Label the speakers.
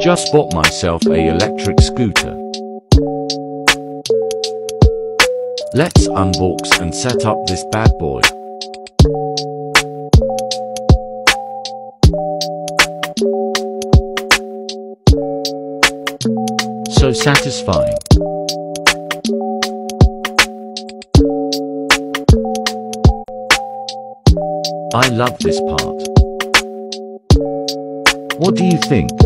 Speaker 1: Just bought myself a electric scooter. Let's unbox and set up this bad boy. So satisfying. I love this part. What do you think?